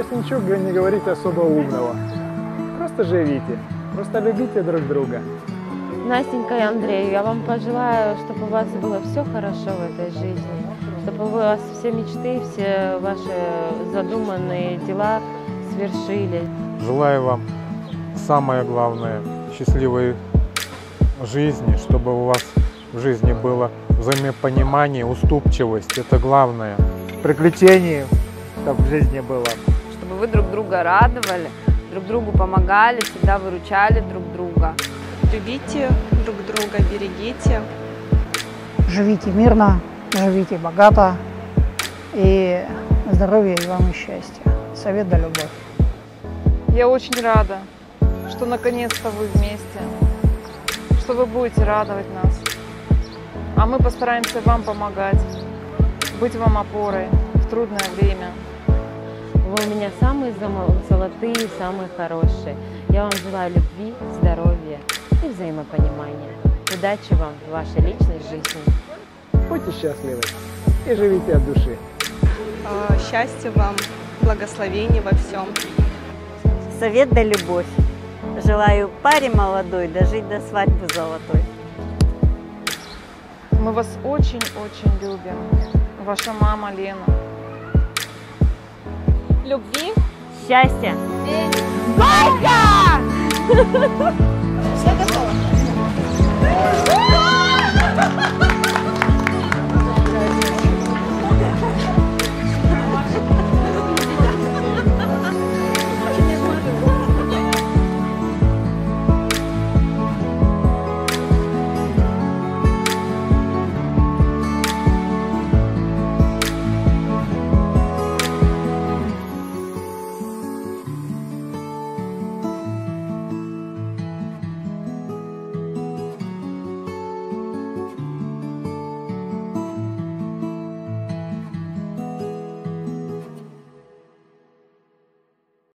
стараюсь ничего не говорить особо умного. Просто живите, просто любите друг друга. Настенька и Андрей, я вам пожелаю, чтобы у вас было все хорошо в этой жизни, чтобы у вас все мечты, все ваши задуманные дела свершились. Желаю вам самое главное счастливой жизни, чтобы у вас в жизни было взаимопонимание, уступчивость. Это главное. Приключений, чтобы в жизни было. Чтобы вы друг друга радовали, друг другу помогали, всегда выручали друг друга. Любите друг друга, берегите. Живите мирно, живите богато и здоровья и вам и счастья. Совет да любовь. Я очень рада, что наконец-то вы вместе, что вы будете радовать нас. А мы постараемся вам помогать, быть вам опорой трудное время. Вы у меня самые золотые, самые хорошие. Я вам желаю любви, здоровья и взаимопонимания. Удачи вам в вашей личной жизни. Будьте счастливы и живите от души. Э, Счастья вам, благословений во всем. Совет да любовь. Желаю паре молодой дожить до свадьбы золотой. Мы вас очень-очень любим. Ваша мама Лена. Любви, Счастья! Горько!